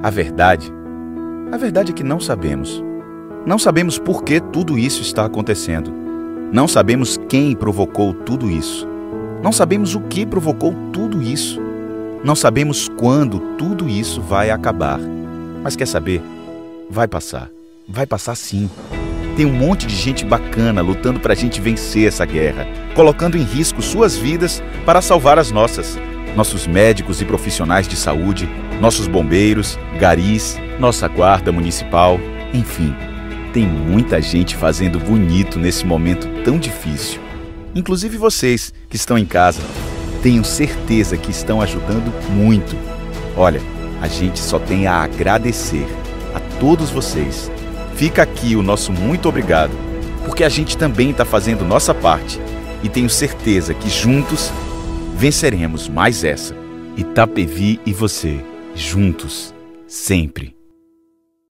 A verdade, a verdade é que não sabemos. Não sabemos por que tudo isso está acontecendo. Não sabemos quem provocou tudo isso. Não sabemos o que provocou tudo isso. Não sabemos quando tudo isso vai acabar. Mas quer saber? Vai passar. Vai passar sim. Tem um monte de gente bacana lutando para a gente vencer essa guerra, colocando em risco suas vidas para salvar as nossas. Nossos médicos e profissionais de saúde, nossos bombeiros, garis, nossa guarda municipal, enfim. Tem muita gente fazendo bonito nesse momento tão difícil. Inclusive vocês que estão em casa. Tenho certeza que estão ajudando muito. Olha, a gente só tem a agradecer a todos vocês Fica aqui o nosso muito obrigado, porque a gente também está fazendo nossa parte e tenho certeza que juntos venceremos mais essa. Itapevi e você, juntos, sempre.